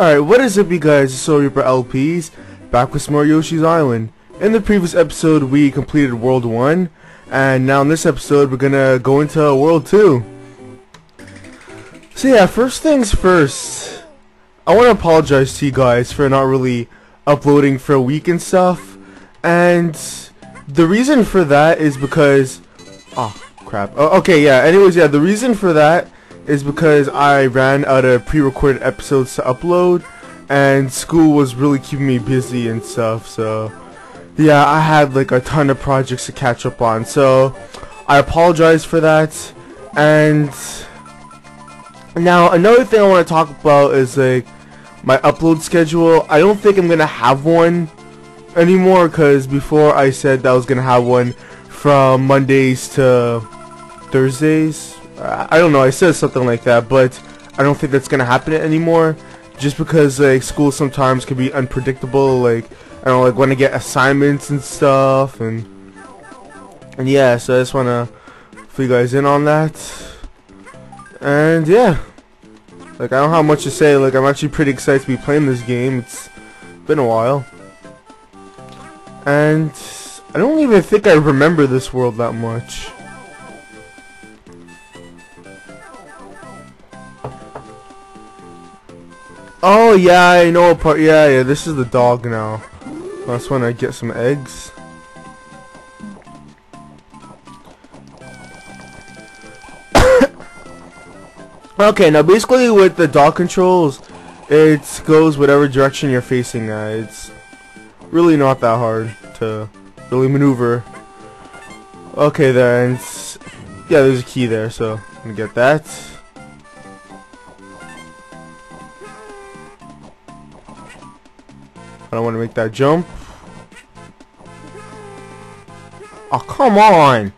Alright, what is up you guys, it's Soul Reaper LPs, back with some more Yoshi's Island. In the previous episode we completed World 1, and now in this episode we're gonna go into World 2. So yeah, first things first, I want to apologize to you guys for not really uploading for a week and stuff, and the reason for that is because, oh crap, oh, okay yeah, anyways yeah, the reason for that is because I ran out of pre-recorded episodes to upload and school was really keeping me busy and stuff so yeah I had like a ton of projects to catch up on so I apologize for that and now another thing I want to talk about is like my upload schedule. I don't think I'm gonna have one anymore because before I said that I was gonna have one from Mondays to Thursdays I don't know, I said something like that, but I don't think that's gonna happen anymore. Just because like school sometimes can be unpredictable, like I don't like when I get assignments and stuff, and and yeah, so I just wanna fill you guys in on that. And yeah, like I don't have much to say. Like I'm actually pretty excited to be playing this game. It's been a while, and I don't even think I remember this world that much. Oh yeah, I know part. Yeah, yeah. This is the dog now. That's when I get some eggs. okay, now basically with the dog controls, it goes whatever direction you're facing. Uh, it's really not that hard to really maneuver. Okay, then. Yeah, there's a key there, so I'm gonna get that. I don't want to make that jump. Oh, come on!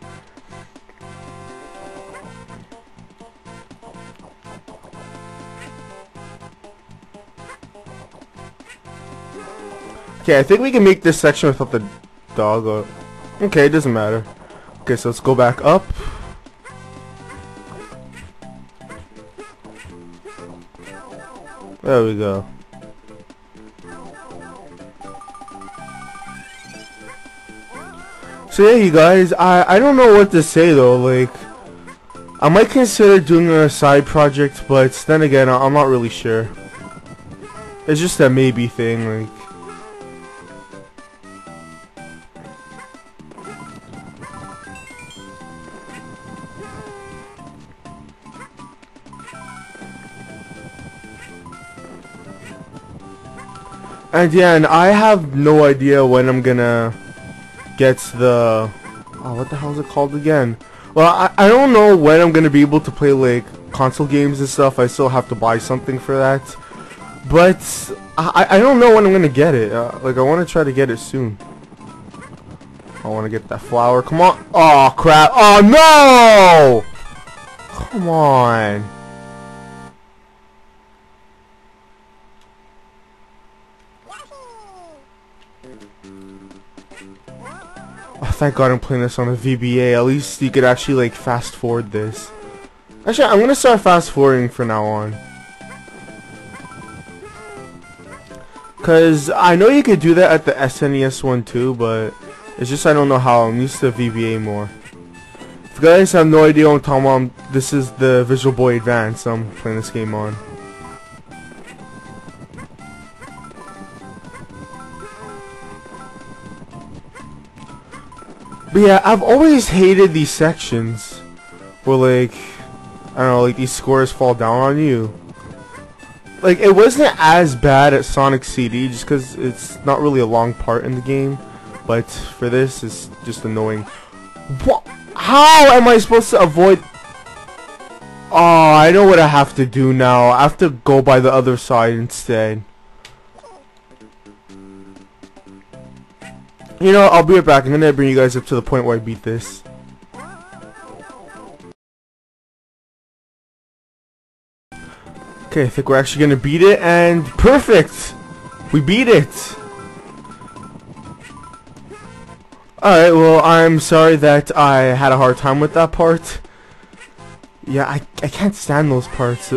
Okay, I think we can make this section without the dog. okay, it doesn't matter. Okay, so let's go back up. There we go. So yeah, you guys, I, I don't know what to say though, like, I might consider doing a side project, but then again, I'm not really sure. It's just a maybe thing, like. And yeah, and I have no idea when I'm gonna gets the oh, what the hell is it called again? Well, I, I don't know when I'm gonna be able to play like console games and stuff. I still have to buy something for that, but I I don't know when I'm gonna get it. Uh, like I want to try to get it soon. I want to get that flower. Come on! Oh crap! Oh no! Come on! Oh, thank god I'm playing this on a VBA. At least you could actually like fast forward this. Actually, I'm gonna start fast forwarding from now on. Cause I know you could do that at the SNES one too, but it's just I don't know how. I'm used to VBA more. If you guys have no idea what I'm talking about, this is the Visual Boy Advance I'm playing this game on. But yeah, I've always hated these sections where like, I don't know, like these scores fall down on you. Like, it wasn't as bad at Sonic CD just because it's not really a long part in the game. But for this, it's just annoying. What? How am I supposed to avoid... Oh, I know what I have to do now. I have to go by the other side instead. You know, I'll be right back. I'm gonna bring you guys up to the point where I beat this. Okay, I think we're actually gonna beat it, and perfect! We beat it! Alright, well, I'm sorry that I had a hard time with that part. Yeah, I, I can't stand those parts.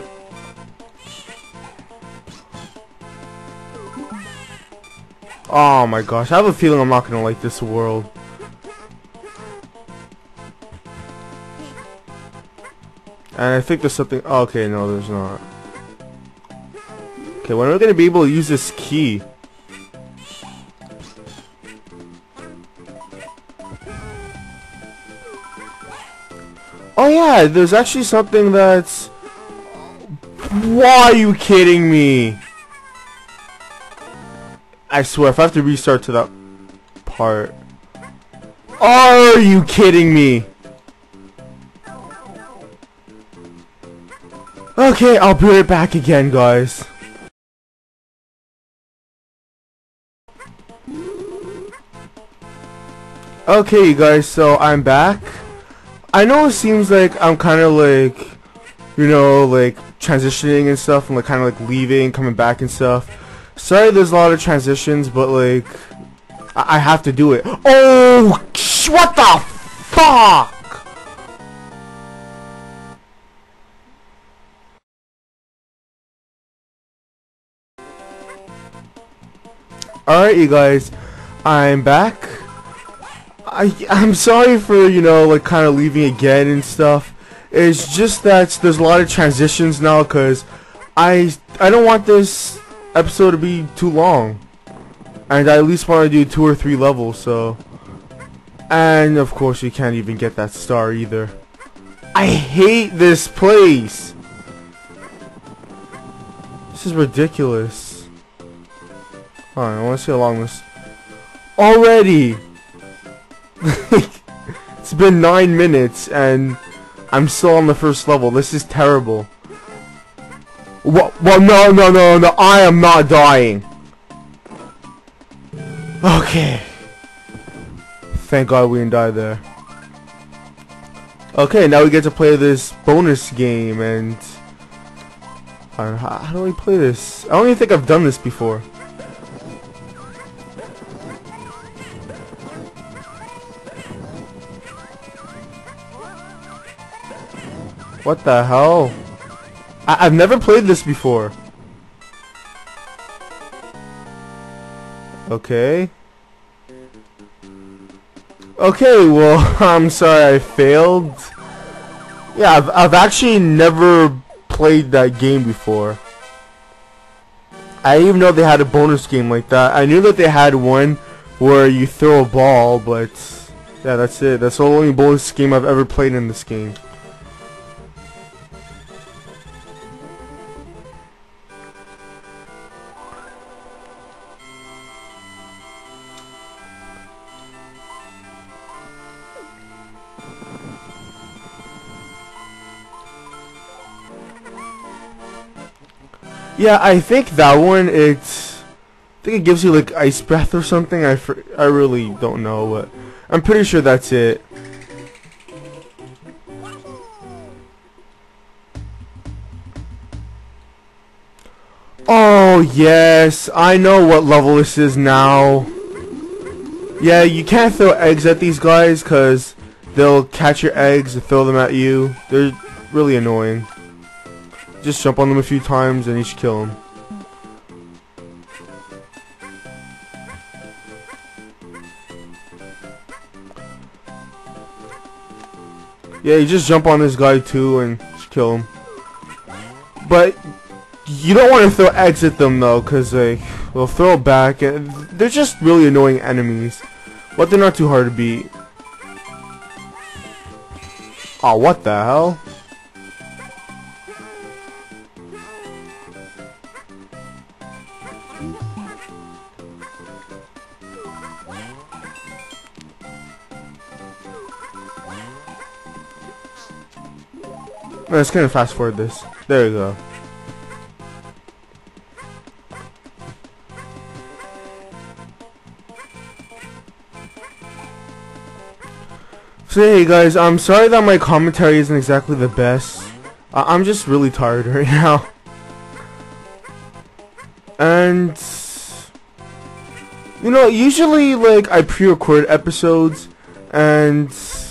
Oh my gosh, I have a feeling I'm not gonna like this world. And I think there's something... Oh, okay, no, there's not. Okay, when are we gonna be able to use this key? Oh yeah, there's actually something that's... Why are you kidding me? I swear, if I have to restart to that part... Are you kidding me? Okay, I'll be right back again, guys. Okay, you guys, so I'm back. I know it seems like I'm kind of like, you know, like transitioning and stuff, and like kind of like leaving, coming back and stuff. Sorry, there's a lot of transitions, but like, I, I have to do it. Oh, what the fuck? Alright, you guys, I'm back. I I'm sorry for you know like kind of leaving again and stuff. It's just that there's a lot of transitions now because I I don't want this episode to be too long, and I at least want to do two or three levels. So, and of course you can't even get that star either. I hate this place. This is ridiculous. Alright, I want to see how long this already. it's been nine minutes and I'm still on the first level. This is terrible. What? Well, no, no, no, no. I am not dying. Okay. Thank God we didn't die there. Okay, now we get to play this bonus game and... how, how do we play this? I don't even think I've done this before. What the hell? I have never played this before. Okay. Okay, well, I'm sorry I failed. Yeah, I've, I've actually never played that game before. I didn't even know they had a bonus game like that. I knew that they had one where you throw a ball, but yeah, that's it. That's the only bonus game I've ever played in this game. Yeah, I think that one, it's... I think it gives you, like, ice breath or something. I, I really don't know, but... I'm pretty sure that's it. Oh, yes. I know what level this is now. Yeah, you can't throw eggs at these guys, because they'll catch your eggs and throw them at you. They're really annoying. Just jump on them a few times and you should kill them. Yeah, you just jump on this guy too and kill him. But you don't want to throw eggs at them though, cause they'll throw back. And they're just really annoying enemies, but they're not too hard to beat. Oh, what the hell? Let's kind of fast forward this. There we go. So hey guys, I'm sorry that my commentary isn't exactly the best. I I'm just really tired right now. And you know, usually like I pre-record episodes and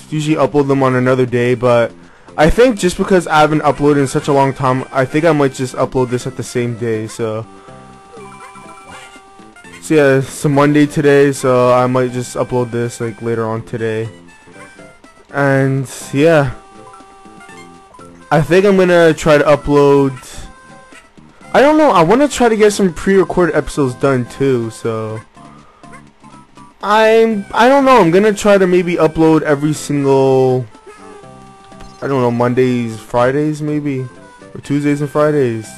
usually upload them on another day, but I think just because I haven't uploaded in such a long time, I think I might just upload this at the same day, so... So yeah, it's a Monday today, so I might just upload this like later on today. And yeah, I think I'm gonna try to upload. I don't know. I want to try to get some pre-recorded episodes done too. So I'm. I don't know. I'm gonna try to maybe upload every single. I don't know Mondays, Fridays, maybe, or Tuesdays and Fridays.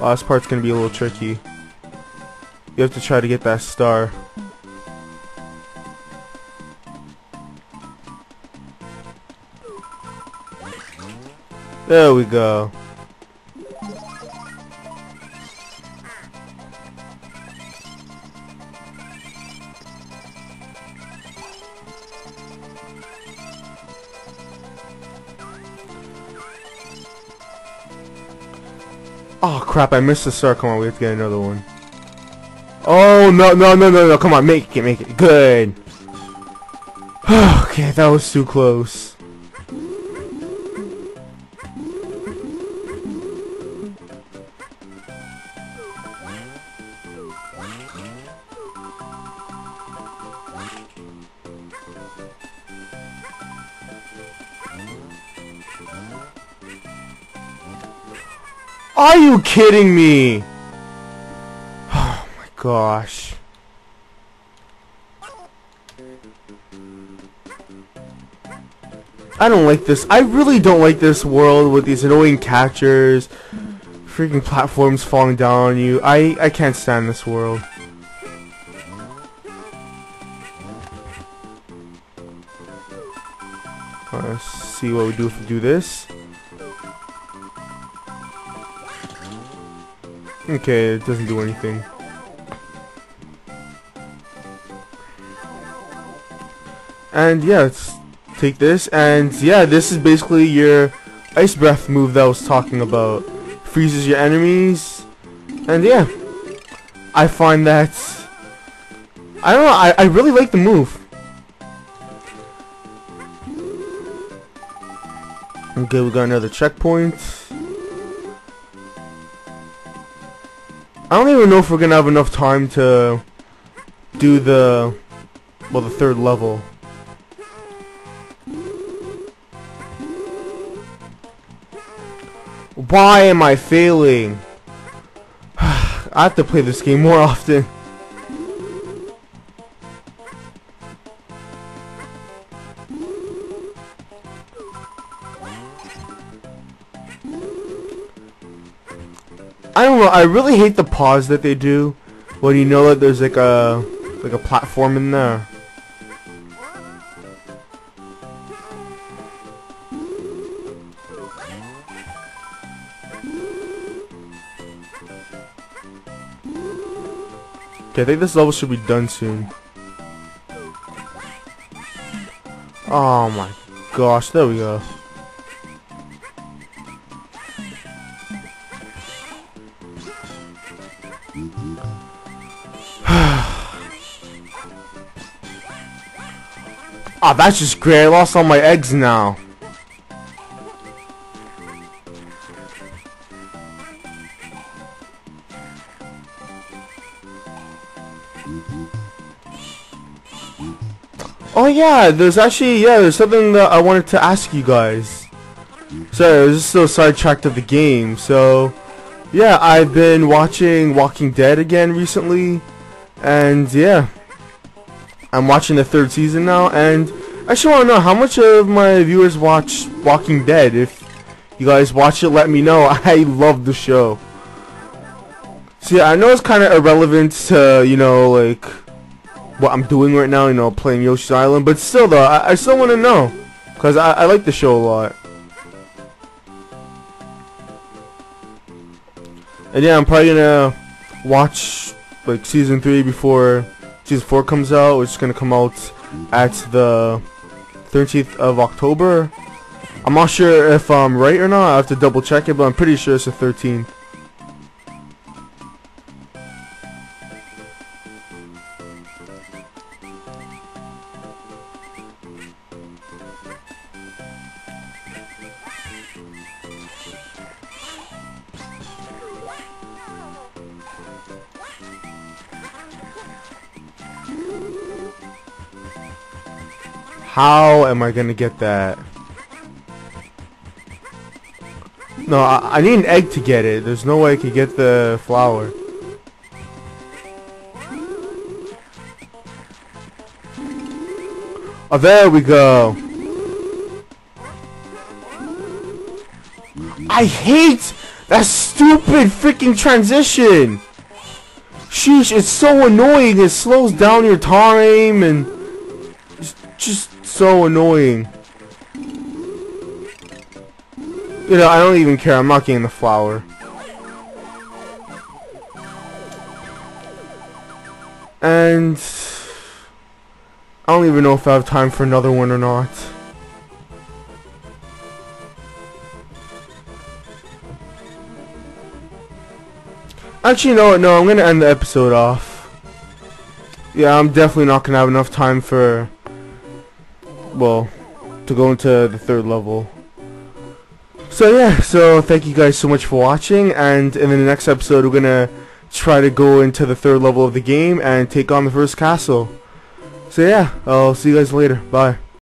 Last part's gonna be a little tricky. You have to try to get that star. There we go. Oh crap, I missed the star. Come on, we have to get another one. Oh no no no no no come on, make it, make it. Good. okay, that was too close. Are you kidding me? Gosh. I don't like this. I really don't like this world with these annoying catchers, freaking platforms falling down on you. I, I can't stand this world. Let's see what we do if we do this. Okay, it doesn't do anything. And yeah, let's take this. And yeah, this is basically your ice breath move that I was talking about. Freezes your enemies. And yeah, I find that... I don't know, I, I really like the move. Okay, we got another checkpoint. I don't even know if we're gonna have enough time to do the well the third level. Why am I failing? I have to play this game more often. I don't know. I really hate the pause that they do when you know that there's like a like a platform in there. Okay, I think this level should be done soon. Oh my gosh, there we go. oh, that's just great. I lost all my eggs now. Oh yeah, there's actually, yeah, there's something that I wanted to ask you guys. Sorry, I was just so sidetracked of the game, so... Yeah, I've been watching Walking Dead again recently, and yeah, I'm watching the third season now, and I just want to know how much of my viewers watch Walking Dead. If you guys watch it, let me know. I love the show. See, yeah, I know it's kind of irrelevant to, you know, like, what I'm doing right now, you know, playing Yoshi's Island, but still, though, I, I still want to know, because I, I like the show a lot. And yeah, I'm probably gonna watch like season three before season four comes out, which is gonna come out at the 13th of October. I'm not sure if I'm right or not. I have to double check it, but I'm pretty sure it's the 13th. How am I gonna get that? No, I, I need an egg to get it. There's no way I could get the flower. Oh, there we go. I hate that stupid freaking transition. Sheesh, it's so annoying. It slows down your time and just so annoying. You know, I don't even care. I'm not getting the flower. And I don't even know if I have time for another one or not. Actually, no, no, I'm gonna end the episode off. Yeah, I'm definitely not gonna have enough time for, well, to go into the third level. So yeah, so thank you guys so much for watching, and in the next episode we're gonna try to go into the third level of the game and take on the first castle. So yeah, I'll see you guys later. Bye.